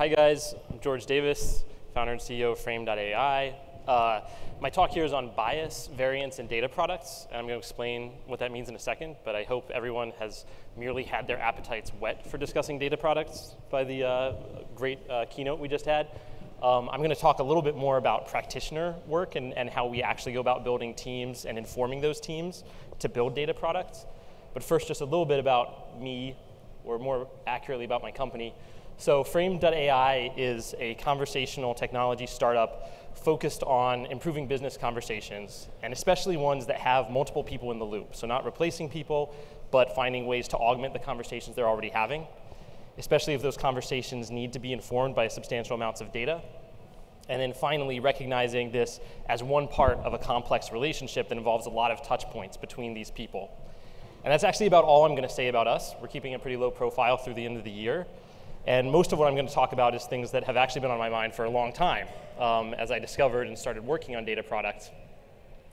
hi guys, I'm George Davis, founder and CEO of Frame.ai. Uh, my talk here is on bias, variance, and data products, and I'm going to explain what that means in a second, but I hope everyone has merely had their appetites whet for discussing data products by the uh, great uh, keynote we just had. Um, I'm going to talk a little bit more about practitioner work and, and how we actually go about building teams and informing those teams to build data products. But first, just a little bit about me, or more accurately about my company. So Frame.ai is a conversational technology startup focused on improving business conversations, and especially ones that have multiple people in the loop. So not replacing people, but finding ways to augment the conversations they're already having, especially if those conversations need to be informed by substantial amounts of data. And then finally, recognizing this as one part of a complex relationship that involves a lot of touch points between these people. And that's actually about all I'm going to say about us. We're keeping a pretty low profile through the end of the year. And most of what I'm going to talk about is things that have actually been on my mind for a long time um, as I discovered and started working on data products,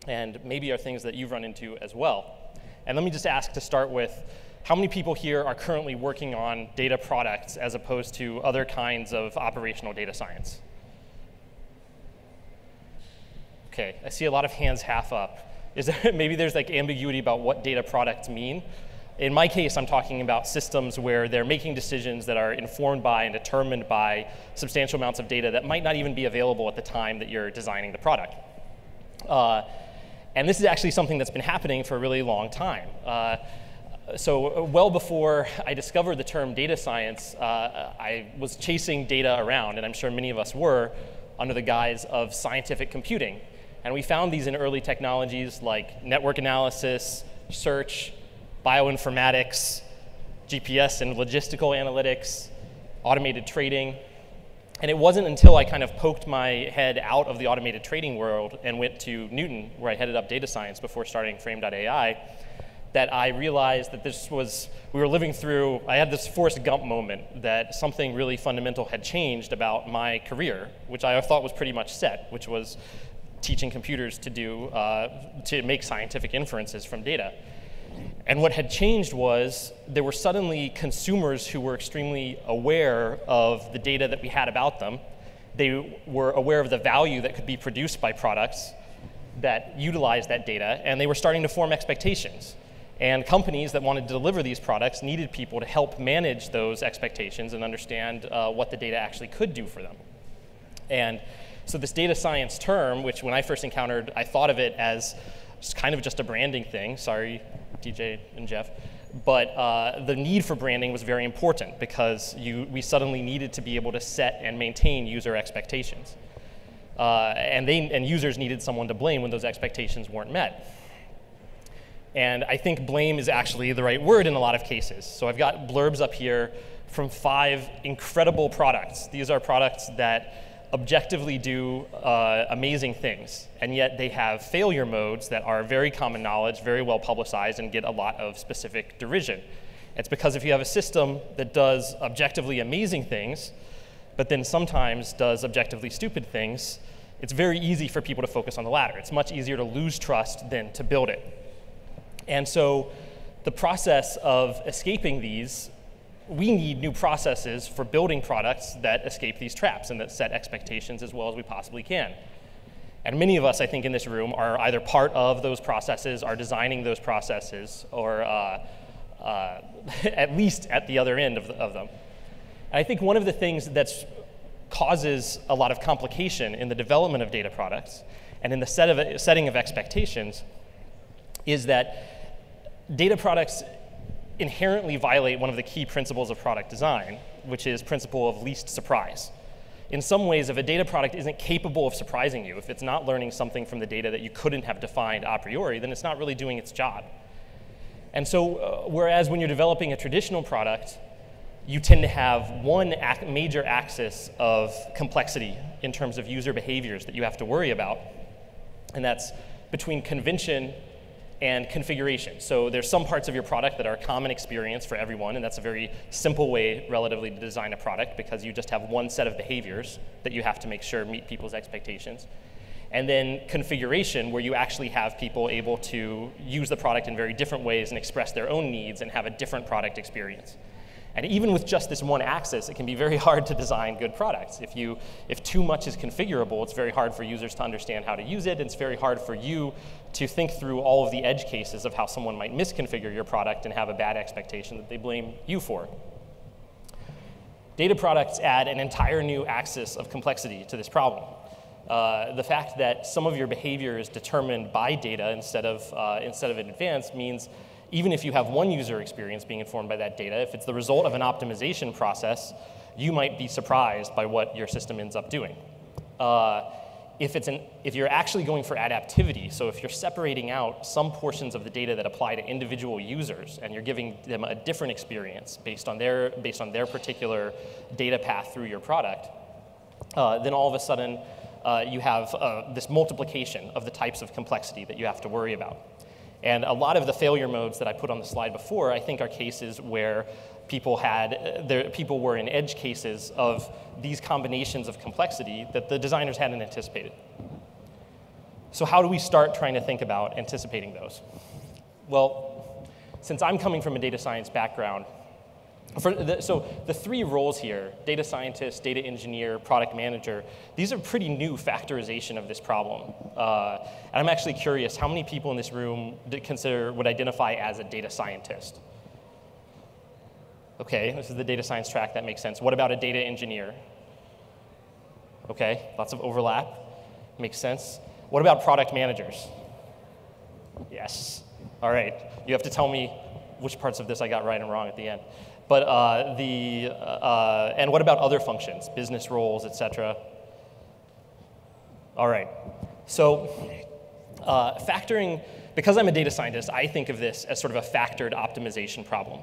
and maybe are things that you've run into as well. And let me just ask to start with how many people here are currently working on data products as opposed to other kinds of operational data science? Okay, I see a lot of hands half up. Is there, maybe there's like ambiguity about what data products mean. In my case, I'm talking about systems where they're making decisions that are informed by and determined by substantial amounts of data that might not even be available at the time that you're designing the product. Uh, and this is actually something that's been happening for a really long time. Uh, so well before I discovered the term data science, uh, I was chasing data around, and I'm sure many of us were, under the guise of scientific computing. And we found these in early technologies like network analysis, search, bioinformatics, GPS and logistical analytics, automated trading. And it wasn't until I kind of poked my head out of the automated trading world and went to Knewton, where I headed up data science before starting Frame.ai, that I realized that this was, we were living through, I had this Forrest Gump moment that something really fundamental had changed about my career, which I thought was pretty much set, which was teaching computers to do, uh, to make scientific inferences from data. And what had changed was there were suddenly consumers who were extremely aware of the data that we had about them. They were aware of the value that could be produced by products that utilized that data, and they were starting to form expectations. And companies that wanted to deliver these products needed people to help manage those expectations and understand uh, what the data actually could do for them. And so this data science term, which when I first encountered, I thought of it as kind of just a branding thing. Sorry, DJ and Jeff. But uh, the need for branding was very important because you, we suddenly needed to be able to set and maintain user expectations. Uh, and, they, and users needed someone to blame when those expectations weren't met. And I think blame is actually the right word in a lot of cases. So I've got blurbs up here from five incredible products. These are products that objectively do uh, amazing things, and yet they have failure modes that are very common knowledge, very well publicized, and get a lot of specific derision. It's because if you have a system that does objectively amazing things, but then sometimes does objectively stupid things, it's very easy for people to focus on the latter. It's much easier to lose trust than to build it. And so the process of escaping these we need new processes for building products that escape these traps and that set expectations as well as we possibly can. And many of us, I think, in this room are either part of those processes, are designing those processes, or uh, uh, at least at the other end of, the, of them. And I think one of the things that causes a lot of complication in the development of data products and in the set of, setting of expectations is that data products inherently violate one of the key principles of product design, which is principle of least surprise. In some ways, if a data product isn't capable of surprising you, if it's not learning something from the data that you couldn't have defined a priori, then it's not really doing its job. And so, uh, whereas when you're developing a traditional product, you tend to have one ac major axis of complexity in terms of user behaviors that you have to worry about, and that's between convention and configuration. So there's some parts of your product that are a common experience for everyone, and that's a very simple way relatively to design a product because you just have one set of behaviors that you have to make sure meet people's expectations. And then configuration, where you actually have people able to use the product in very different ways and express their own needs and have a different product experience. And even with just this one axis, it can be very hard to design good products. If, you, if too much is configurable, it's very hard for users to understand how to use it. and It's very hard for you to think through all of the edge cases of how someone might misconfigure your product and have a bad expectation that they blame you for. Data products add an entire new axis of complexity to this problem. Uh, the fact that some of your behavior is determined by data instead of, uh, instead of in advance means even if you have one user experience being informed by that data, if it's the result of an optimization process, you might be surprised by what your system ends up doing. Uh, if, it's an, if you're actually going for adaptivity, so if you're separating out some portions of the data that apply to individual users and you're giving them a different experience based on their, based on their particular data path through your product, uh, then all of a sudden uh, you have uh, this multiplication of the types of complexity that you have to worry about. And a lot of the failure modes that I put on the slide before, I think are cases where people had, there, people were in edge cases of these combinations of complexity that the designers hadn't anticipated. So how do we start trying to think about anticipating those? Well, since I'm coming from a data science background, the, so the three roles here, data scientist, data engineer, product manager, these are pretty new factorization of this problem. Uh, and I'm actually curious, how many people in this room consider, would identify as a data scientist? Okay, this is the data science track, that makes sense. What about a data engineer? Okay, lots of overlap, makes sense. What about product managers? Yes, all right. You have to tell me which parts of this I got right and wrong at the end. But uh, the, uh, and what about other functions, business roles, et cetera? All right, so uh, factoring, because I'm a data scientist, I think of this as sort of a factored optimization problem.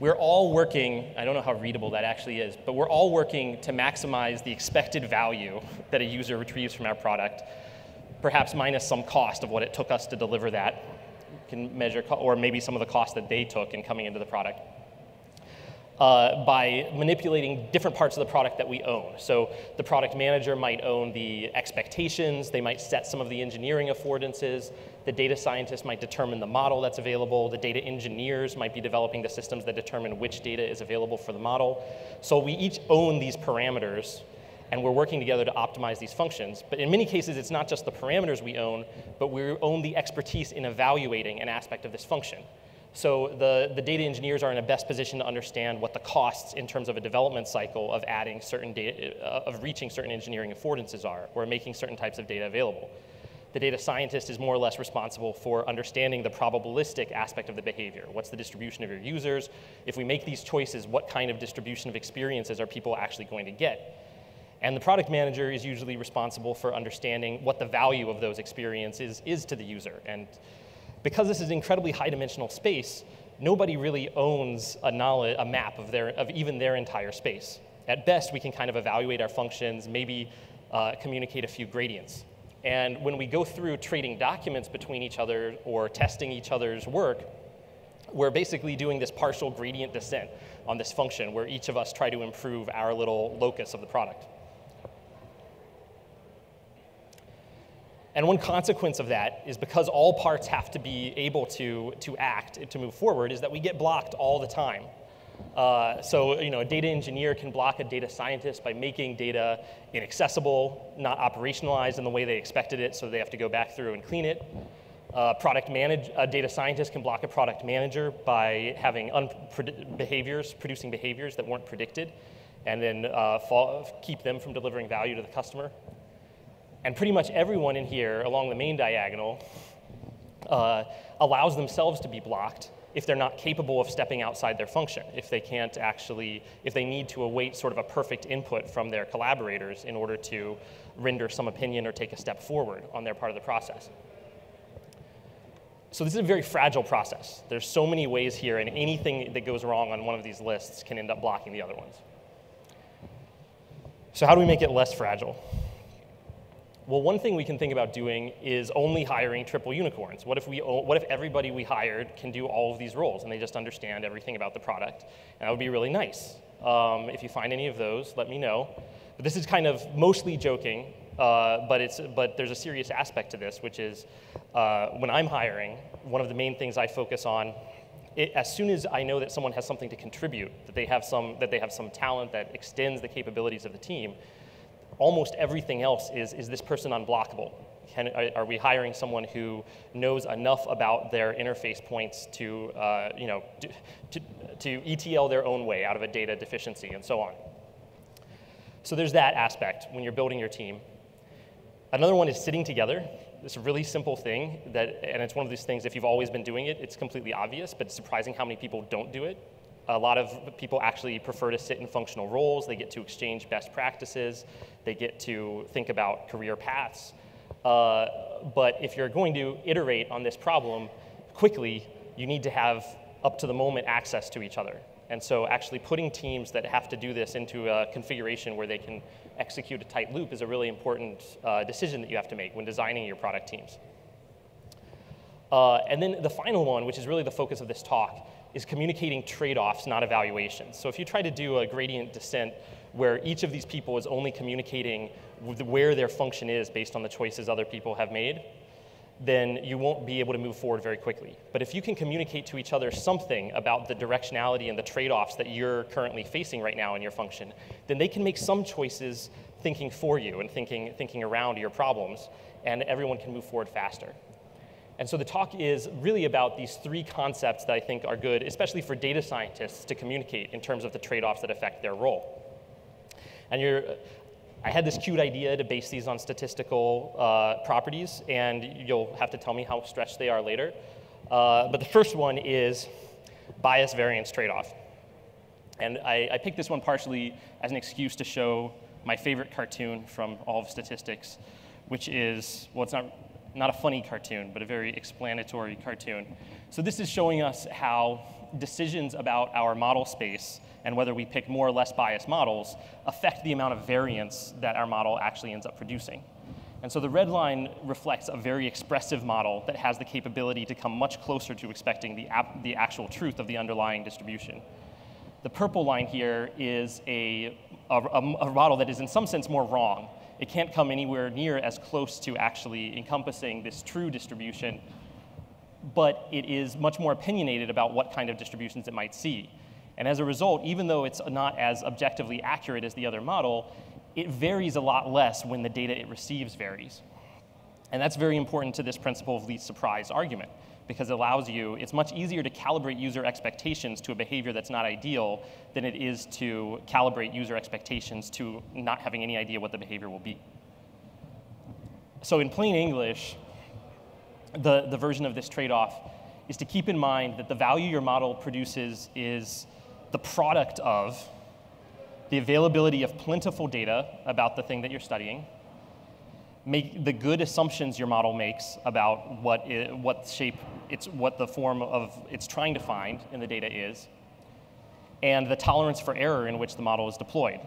We're all working, I don't know how readable that actually is, but we're all working to maximize the expected value that a user retrieves from our product, perhaps minus some cost of what it took us to deliver that. can measure, or maybe some of the cost that they took in coming into the product uh, by manipulating different parts of the product that we own. So the product manager might own the expectations, they might set some of the engineering affordances, the data scientist might determine the model that's available, the data engineers might be developing the systems that determine which data is available for the model. So we each own these parameters and we're working together to optimize these functions. But in many cases, it's not just the parameters we own, but we own the expertise in evaluating an aspect of this function. So the, the data engineers are in a best position to understand what the costs in terms of a development cycle of adding certain data, uh, of reaching certain engineering affordances are, or making certain types of data available. The data scientist is more or less responsible for understanding the probabilistic aspect of the behavior. What's the distribution of your users? If we make these choices, what kind of distribution of experiences are people actually going to get? And the product manager is usually responsible for understanding what the value of those experiences is to the user and because this is incredibly high dimensional space, nobody really owns a, knowledge, a map of, their, of even their entire space. At best, we can kind of evaluate our functions, maybe uh, communicate a few gradients. And when we go through trading documents between each other or testing each other's work, we're basically doing this partial gradient descent on this function where each of us try to improve our little locus of the product. And one consequence of that is because all parts have to be able to, to act, to move forward, is that we get blocked all the time. Uh, so, you know, a data engineer can block a data scientist by making data inaccessible, not operationalized in the way they expected it, so they have to go back through and clean it. Uh, product manage, a data scientist can block a product manager by having behaviors, producing behaviors that weren't predicted, and then uh, fall, keep them from delivering value to the customer. And pretty much everyone in here along the main diagonal uh, allows themselves to be blocked if they're not capable of stepping outside their function, if they can't actually, if they need to await sort of a perfect input from their collaborators in order to render some opinion or take a step forward on their part of the process. So this is a very fragile process. There's so many ways here, and anything that goes wrong on one of these lists can end up blocking the other ones. So how do we make it less fragile? Well, one thing we can think about doing is only hiring triple unicorns. What if, we, what if everybody we hired can do all of these roles and they just understand everything about the product? And that would be really nice. Um, if you find any of those, let me know. But this is kind of mostly joking, uh, but, it's, but there's a serious aspect to this, which is uh, when I'm hiring, one of the main things I focus on it, as soon as I know that someone has something to contribute, that they have some that they have some talent that extends the capabilities of the team, almost everything else is is this person unblockable? Can, are, we hiring someone who knows enough about their interface points to, uh, you know, to, to ETL their own way out of a data deficiency and so on? So there's that aspect when you're building your team. Another one is sitting together. It's a really simple thing that, and it's one of these things, if you've always been doing it, it's completely obvious, but it's surprising how many people don't do it. A lot of people actually prefer to sit in functional roles. They get to exchange best practices. They get to think about career paths. Uh, but if you're going to iterate on this problem quickly, you need to have up to the moment access to each other. And so actually putting teams that have to do this into a configuration where they can execute a tight loop is a really important uh, decision that you have to make when designing your product teams. Uh, and then the final one, which is really the focus of this talk, is communicating trade-offs, not evaluations. So if you try to do a gradient descent where each of these people is only communicating where their function is based on the choices other people have made, then you won't be able to move forward very quickly. But if you can communicate to each other something about the directionality and the trade offs that you're currently facing right now in your function, then they can make some choices thinking for you and thinking, thinking around your problems, and everyone can move forward faster. And so the talk is really about these three concepts that I think are good, especially for data scientists to communicate in terms of the trade offs that affect their role. And you're, I had this cute idea to base these on statistical uh, properties, and you'll have to tell me how stretched they are later. Uh, but the first one is bias variance trade-off. And I, I, picked this one partially as an excuse to show my favorite cartoon from all of statistics, which is, well, it's not, not a funny cartoon, but a very explanatory cartoon. So this is showing us how decisions about our model space and whether we pick more or less biased models affect the amount of variance that our model actually ends up producing. And so the red line reflects a very expressive model that has the capability to come much closer to expecting the, the actual truth of the underlying distribution. The purple line here is a, a, a model that is in some sense more wrong. It can't come anywhere near as close to actually encompassing this true distribution, but it is much more opinionated about what kind of distributions it might see. And as a result, even though it's not as objectively accurate as the other model, it varies a lot less when the data it receives varies. And that's very important to this principle of least surprise argument because it allows you, it's much easier to calibrate user expectations to a behavior that's not ideal than it is to calibrate user expectations to not having any idea what the behavior will be. So in plain English, the, the version of this trade-off is to keep in mind that the value your model produces is the product of the availability of plentiful data about the thing that you're studying, make the good assumptions your model makes about what, it, what shape it's what the form of it's trying to find in the data is, and the tolerance for error in which the model is deployed.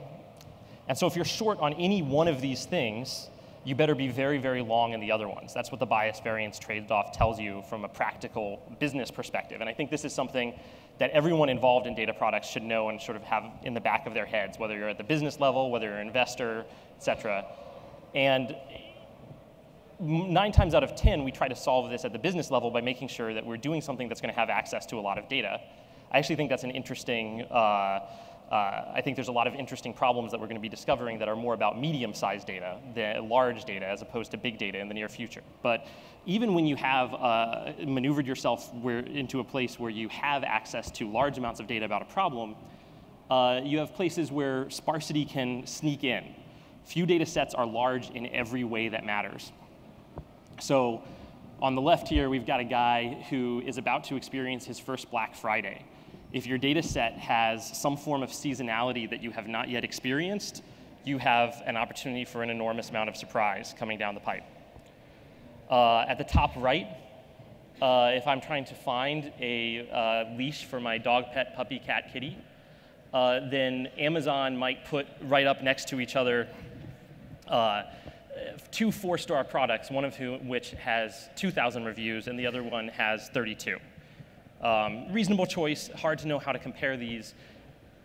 And so if you're short on any one of these things, you better be very, very long in the other ones. That's what the bias variance trade-off tells you from a practical business perspective. And I think this is something that everyone involved in data products should know and sort of have in the back of their heads, whether you're at the business level, whether you're an investor, et cetera. And nine times out of 10, we try to solve this at the business level by making sure that we're doing something that's going to have access to a lot of data. I actually think that's an interesting uh, uh, I think there's a lot of interesting problems that we're going to be discovering that are more about medium-sized data than large data as opposed to big data in the near future. But even when you have uh, maneuvered yourself where, into a place where you have access to large amounts of data about a problem, uh, you have places where sparsity can sneak in. Few data sets are large in every way that matters. So on the left here, we've got a guy who is about to experience his first Black Friday if your data set has some form of seasonality that you have not yet experienced, you have an opportunity for an enormous amount of surprise coming down the pipe. Uh, at the top right, uh, if I'm trying to find a uh, leash for my dog, pet, puppy, cat, kitty, uh, then Amazon might put right up next to each other uh, two four-star products, one of whom, which has 2,000 reviews and the other one has 32. Um, reasonable choice, hard to know how to compare these.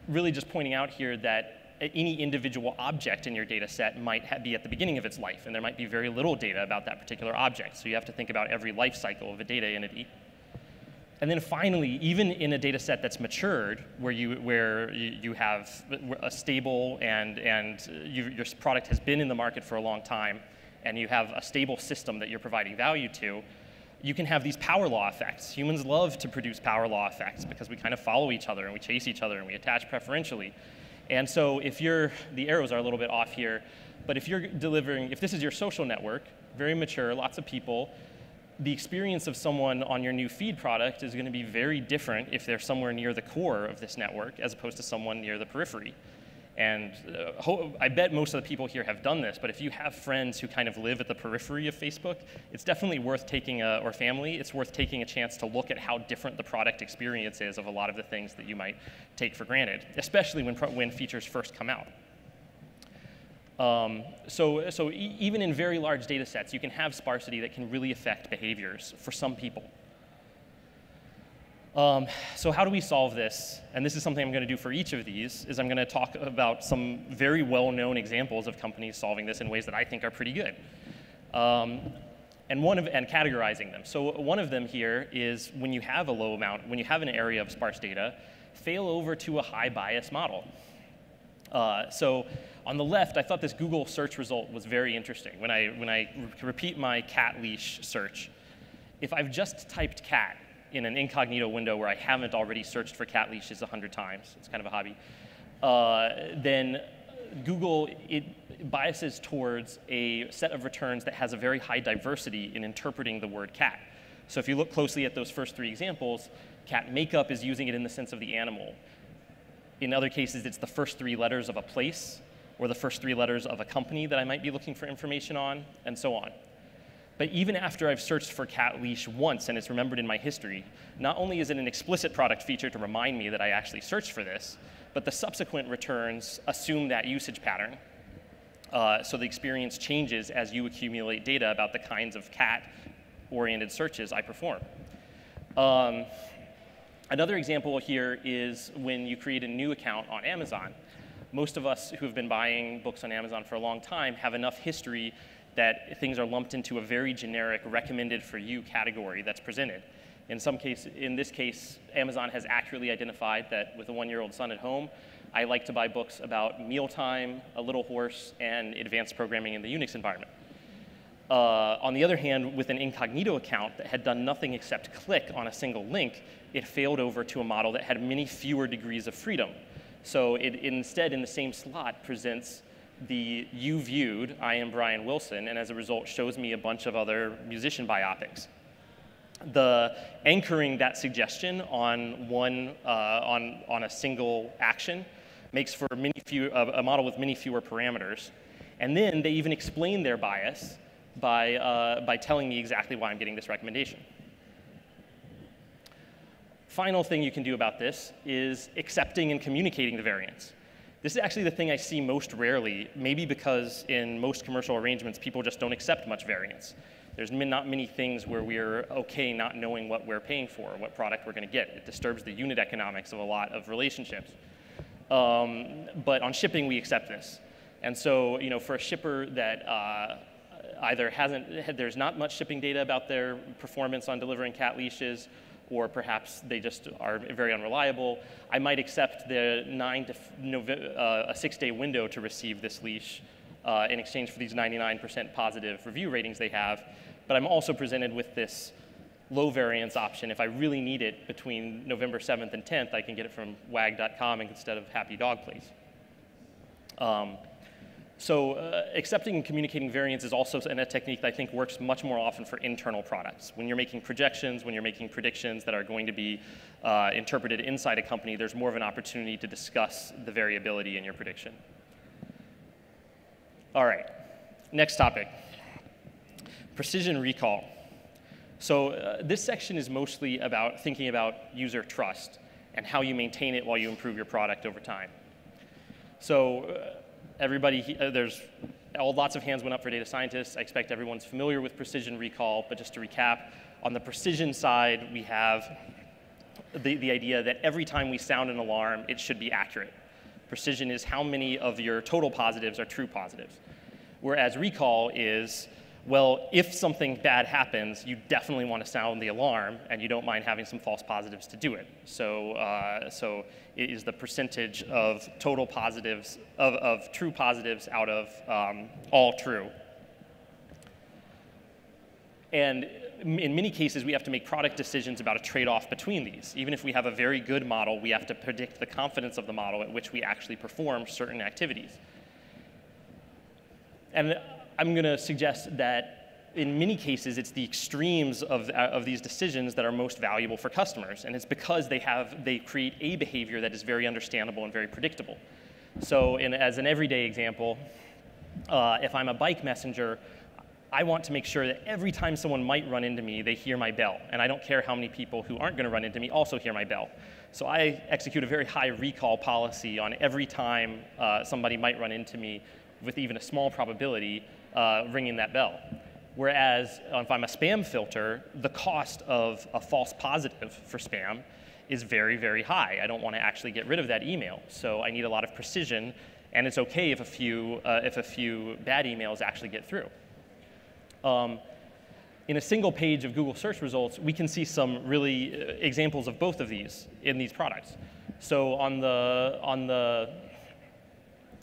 Really just pointing out here that any individual object in your data set might be at the beginning of its life, and there might be very little data about that particular object. So you have to think about every life cycle of a data entity. And then finally, even in a data set that's matured, where you, where you, have a stable and, and you, your product has been in the market for a long time, and you have a stable system that you're providing value to, you can have these power law effects. Humans love to produce power law effects because we kind of follow each other and we chase each other and we attach preferentially. And so if you're, the arrows are a little bit off here, but if you're delivering, if this is your social network, very mature, lots of people, the experience of someone on your new feed product is going to be very different if they're somewhere near the core of this network as opposed to someone near the periphery. And uh, I bet most of the people here have done this, but if you have friends who kind of live at the periphery of Facebook, it's definitely worth taking, a, or family, it's worth taking a chance to look at how different the product experience is of a lot of the things that you might take for granted, especially when, when features first come out. Um, so so e even in very large data sets, you can have sparsity that can really affect behaviors for some people. Um, so how do we solve this? And this is something I'm going to do for each of these, is I'm going to talk about some very well-known examples of companies solving this in ways that I think are pretty good. Um, and one of, and categorizing them. So one of them here is when you have a low amount, when you have an area of sparse data, fail over to a high bias model. Uh, so on the left, I thought this Google search result was very interesting. When I, when I re repeat my cat leash search, if I've just typed cat in an incognito window where I haven't already searched for cat leashes 100 times, it's kind of a hobby, uh, then Google it biases towards a set of returns that has a very high diversity in interpreting the word cat. So if you look closely at those first three examples, cat makeup is using it in the sense of the animal. In other cases, it's the first three letters of a place or the first three letters of a company that I might be looking for information on, and so on. But even after I've searched for cat leash once and it's remembered in my history, not only is it an explicit product feature to remind me that I actually searched for this, but the subsequent returns assume that usage pattern. Uh, so the experience changes as you accumulate data about the kinds of cat-oriented searches I perform. Um, another example here is when you create a new account on Amazon. Most of us who have been buying books on Amazon for a long time have enough history that things are lumped into a very generic recommended for you category that's presented. In some case, in this case, Amazon has accurately identified that with a one-year-old son at home, I like to buy books about mealtime, a little horse, and advanced programming in the Unix environment. Uh, on the other hand, with an incognito account that had done nothing except click on a single link, it failed over to a model that had many fewer degrees of freedom. So it, it instead, in the same slot, presents the you viewed, I am Brian Wilson, and as a result shows me a bunch of other musician biopics. The anchoring that suggestion on one, uh, on, on a single action makes for many few, uh, a model with many fewer parameters. And then they even explain their bias by, uh, by telling me exactly why I'm getting this recommendation. Final thing you can do about this is accepting and communicating the variance. This is actually the thing I see most rarely, maybe because in most commercial arrangements, people just don't accept much variance. There's not many things where we're okay not knowing what we're paying for, what product we're going to get. It disturbs the unit economics of a lot of relationships. Um, but on shipping, we accept this. And so, you know, for a shipper that uh, either hasn't, there's not much shipping data about their performance on delivering cat leashes, or perhaps they just are very unreliable, I might accept the nine to uh, a six day window to receive this leash uh, in exchange for these 99% positive review ratings they have. But I'm also presented with this low variance option. If I really need it between November 7th and 10th, I can get it from wag.com instead of Happy Dog Place. Um, so uh, accepting and communicating variance is also a technique that I think works much more often for internal products. When you're making projections, when you're making predictions that are going to be uh, interpreted inside a company, there's more of an opportunity to discuss the variability in your prediction. All right, next topic, precision recall. So uh, this section is mostly about thinking about user trust and how you maintain it while you improve your product over time. So uh, everybody, uh, there's all, lots of hands went up for data scientists. I expect everyone's familiar with precision recall, but just to recap, on the precision side, we have the, the idea that every time we sound an alarm, it should be accurate. Precision is how many of your total positives are true positives. Whereas recall is Well, if something bad happens, you definitely want to sound the alarm, and you don't mind having some false positives to do it. So, uh, so it is the percentage of total positives, of, of true positives out of um, all true. And in many cases, we have to make product decisions about a trade-off between these. Even if we have a very good model, we have to predict the confidence of the model at which we actually perform certain activities. And I'm going to suggest that in many cases, it's the extremes of, of these decisions that are most valuable for customers. And it's because they, have, they create a behavior that is very understandable and very predictable. So in, as an everyday example, uh, if I'm a bike messenger, I want to make sure that every time someone might run into me, they hear my bell. And I don't care how many people who aren't going to run into me also hear my bell. So I execute a very high recall policy on every time uh, somebody might run into me with even a small probability uh, ringing that bell. Whereas uh, if I'm a spam filter, the cost of a false positive for spam is very, very high. I don't want to actually get rid of that email. So I need a lot of precision, and it's okay if a few, uh, if a few bad emails actually get through. Um, in a single page of Google search results, we can see some really uh, examples of both of these in these products. So on the, on the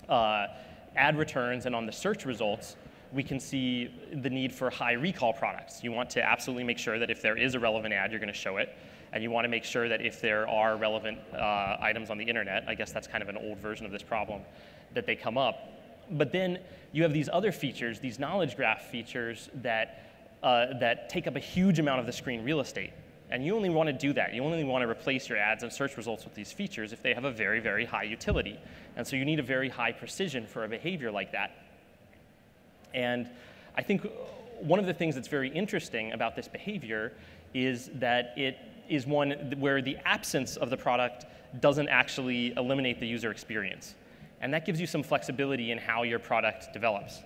uh, ad returns and on the search results, we can see the need for high recall products. You want to absolutely make sure that if there is a relevant ad, you're going to show it. And you want to make sure that if there are relevant uh, items on the internet, I guess that's kind of an old version of this problem, that they come up. But then you have these other features, these knowledge graph features that, uh, that take up a huge amount of the screen real estate. And you only want to do that. You only want to replace your ads and search results with these features if they have a very, very high utility. And so you need a very high precision for a behavior like that. And I think one of the things that's very interesting about this behavior is that it is one where the absence of the product doesn't actually eliminate the user experience. And that gives you some flexibility in how your product develops.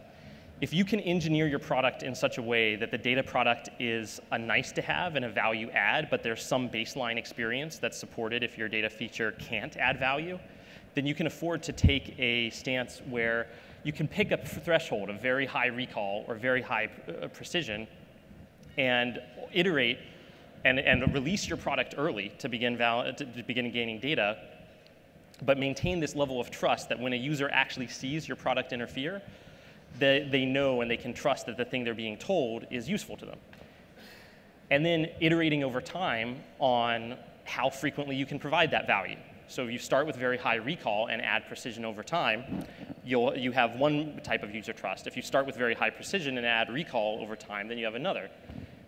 If you can engineer your product in such a way that the data product is a nice to have and a value add, but there's some baseline experience that's supported if your data feature can't add value, then you can afford to take a stance where you can pick a threshold of very high recall or very high uh, precision and iterate and, and release your product early to begin, val- to begin gaining data but maintain this level of trust that when a user actually sees your product interfere, they, they know and they can trust that the thing they're being told is useful to them. And then iterating over time on how frequently you can provide that value. So you start with very high recall and add precision over time, you'll, you have one type of user trust. If you start with very high precision and add recall over time, then you have another.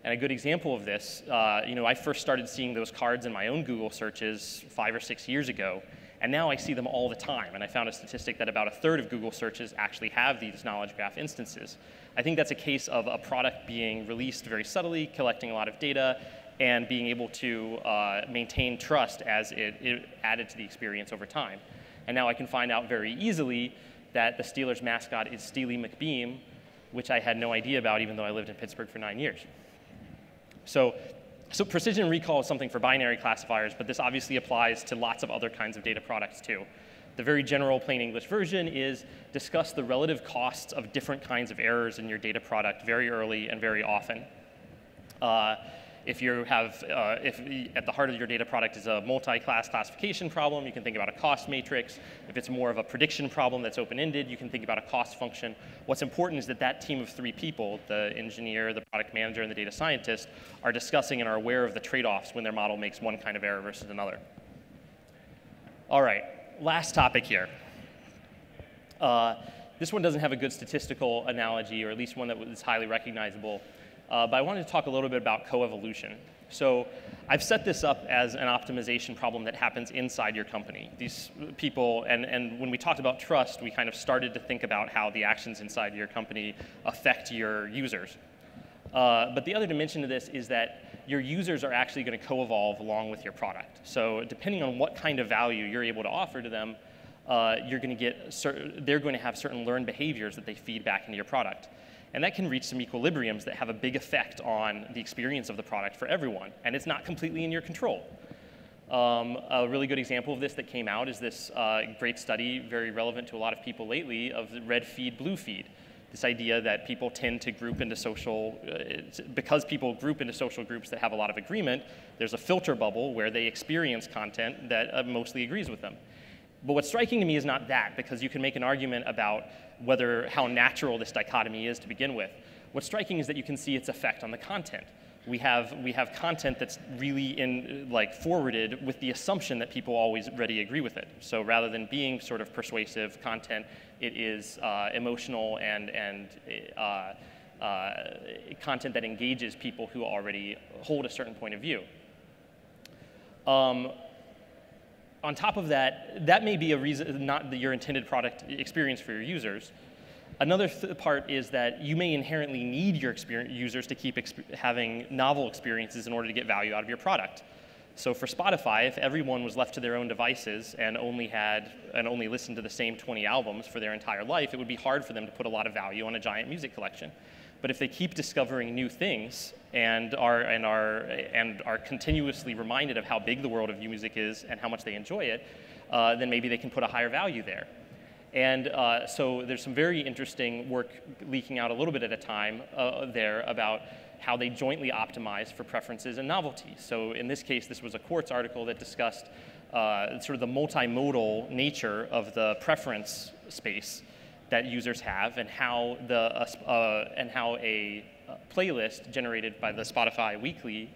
And a good example of this, uh, you know, I first started seeing those cards in my own Google searches five or six years ago. And now I see them all the time. And I found a statistic that about a third of Google searches actually have these knowledge graph instances. I think that's a case of a product being released very subtly, collecting a lot of data, and being able to uh, maintain trust as it, it added to the experience over time. And now I can find out very easily that the Steelers mascot is Steely McBeam, which I had no idea about even though I lived in Pittsburgh for nine years. So so precision recall is something for binary classifiers, but this obviously applies to lots of other kinds of data products too. The very general plain English version is discuss the relative costs of different kinds of errors in your data product very early and very often. Uh, if you have, uh, if at the heart of your data product is a multi-class classification problem, you can think about a cost matrix. If it's more of a prediction problem that's open-ended, you can think about a cost function. What's important is that that team of three people, the engineer, the product manager, and the data scientist, are discussing and are aware of the trade-offs when their model makes one kind of error versus another. All right, last topic here. Uh, this one doesn't have a good statistical analogy, or at least one that is highly recognizable. Uh, but I wanted to talk a little bit about coevolution. So I've set this up as an optimization problem that happens inside your company. These people, and, and when we talked about trust, we kind of started to think about how the actions inside your company affect your users. Uh, but the other dimension to this is that your users are actually going to co-evolve along with your product. So depending on what kind of value you're able to offer to them, uh, you're going to get they're going to have certain learned behaviors that they feed back into your product. And that can reach some equilibriums that have a big effect on the experience of the product for everyone. And it's not completely in your control. Um, a really good example of this that came out is this uh, great study, very relevant to a lot of people lately, of red feed, blue feed. this idea that people tend to group into social, uh, because people group into social groups that have a lot of agreement, there's a filter bubble where they experience content that uh, mostly agrees with them. But what's striking to me is not that, because you can make an argument about whether how natural this dichotomy is to begin with. What's striking is that you can see its effect on the content. We have, we have content that's really in, like forwarded with the assumption that people always ready agree with it. So rather than being sort of persuasive content, it is uh, emotional and, and uh, uh, content that engages people who already hold a certain point of view. Um, on top of that, that may be a reason, not your intended product experience for your users. Another part is that you may inherently need your users to keep having novel experiences in order to get value out of your product. So for Spotify, if everyone was left to their own devices and only had and only listened to the same 20 albums for their entire life, it would be hard for them to put a lot of value on a giant music collection. But if they keep discovering new things and are and are and are continuously reminded of how big the world of music is and how much they enjoy it, uh, then maybe they can put a higher value there. And uh, so there's some very interesting work leaking out a little bit at a time uh, there about how they jointly optimize for preferences and novelty. So in this case, this was a Quartz article that discussed uh, sort of the multimodal nature of the preference space that users have and how, the, uh, uh and how a uh, playlist generated by the Spotify Weekly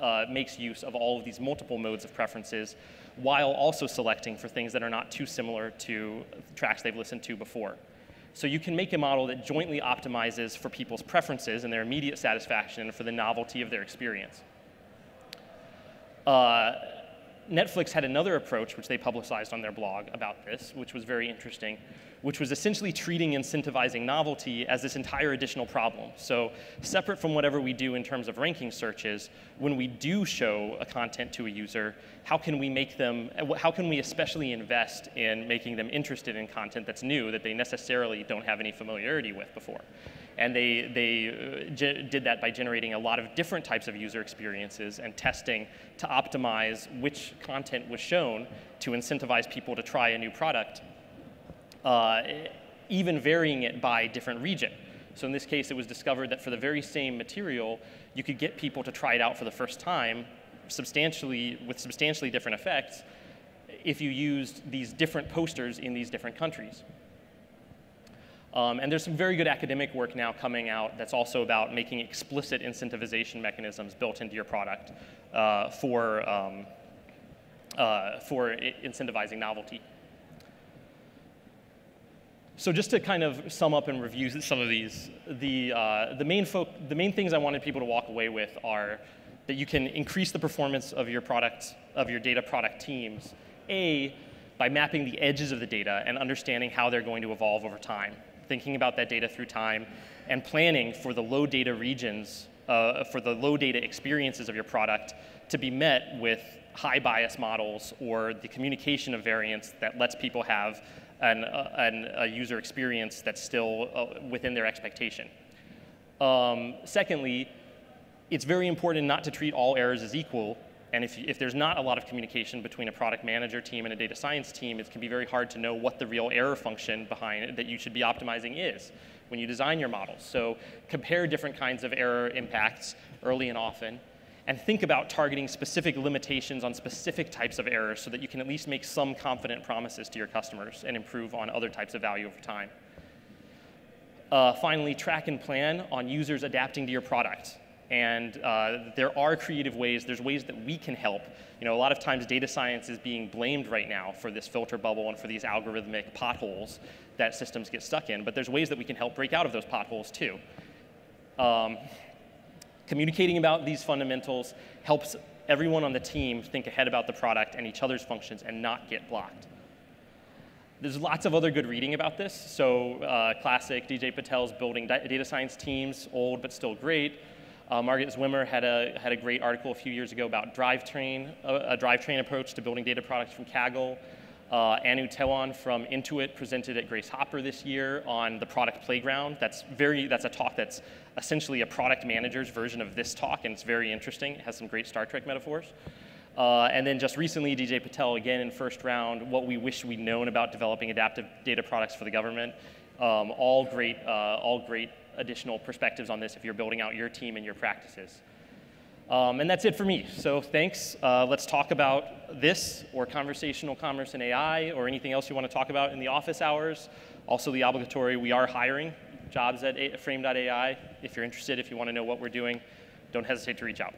uh, makes use of all of these multiple modes of preferences while also selecting for things that are not too similar to tracks they've listened to before. So you can make a model that jointly optimizes for people's preferences and their immediate satisfaction and for the novelty of their experience. Uh, Netflix had another approach, which they publicized on their blog about this, which was very interesting, which was essentially treating incentivizing novelty as this entire additional problem. So separate from whatever we do in terms of ranking searches, when we do show a content to a user, how can we make them, how can we especially invest in making them interested in content that's new that they necessarily don't have any familiarity with before? And they, they uh, did that by generating a lot of different types of user experiences and testing to optimize which content was shown to incentivize people to try a new product uh, even varying it by different region. So in this case, it was discovered that for the very same material, you could get people to try it out for the first time substantially, with substantially different effects if you used these different posters in these different countries. Um, and there's some very good academic work now coming out that's also about making explicit incentivization mechanisms built into your product uh, for, um, uh, for incentivizing novelty. So just to kind of sum up and review some of these, the, uh, the, main the main things I wanted people to walk away with are that you can increase the performance of your product, of your data product teams, A, by mapping the edges of the data and understanding how they're going to evolve over time, thinking about that data through time, and planning for the low data regions, uh, for the low data experiences of your product to be met with high bias models or the communication of variance that lets people have an, uh, an, a user experience that's still uh, within their expectation. Um, secondly, it's very important not to treat all errors as equal. And if, if there's not a lot of communication between a product manager team and a data science team, it can be very hard to know what the real error function behind it that you should be optimizing is when you design your models. So compare different kinds of error impacts early and often and think about targeting specific limitations on specific types of errors so that you can at least make some confident promises to your customers and improve on other types of value over time. Uh, finally, track and plan on users adapting to your product. And uh, there are creative ways, there's ways that we can help. You know, a lot of times data science is being blamed right now for this filter bubble and for these algorithmic potholes that systems get stuck in, but there's ways that we can help break out of those potholes too. Um, Communicating about these fundamentals helps everyone on the team think ahead about the product and each other's functions and not get blocked. There's lots of other good reading about this. So uh, classic, DJ Patil's building data science teams, old but still great. Uh, Margaret Zwemer had a, had a great article a few years ago about drivetrain, a, a drivetrain approach to building data products from Kaggle. Uh, Anu Tewary from Intuit presented at Grace Hopper this year on the product playground. That's very that's a talk that's essentially a product manager's version of this talk, and it's very interesting. It has some great Star Trek metaphors. Uh, and then just recently, DJ Patil, again in first round, what we wish we'd known about developing adaptive data products for the government. Um, all great, uh, all great additional perspectives on this if you're building out your team and your practices. Um, and that's it for me. So thanks. Uh, let's talk about this or conversational commerce and AI or anything else you want to talk about in the office hours. Also, the obligatory, we are hiring jobs at frame.ai. If you're interested, if you want to know what we're doing, don't hesitate to reach out.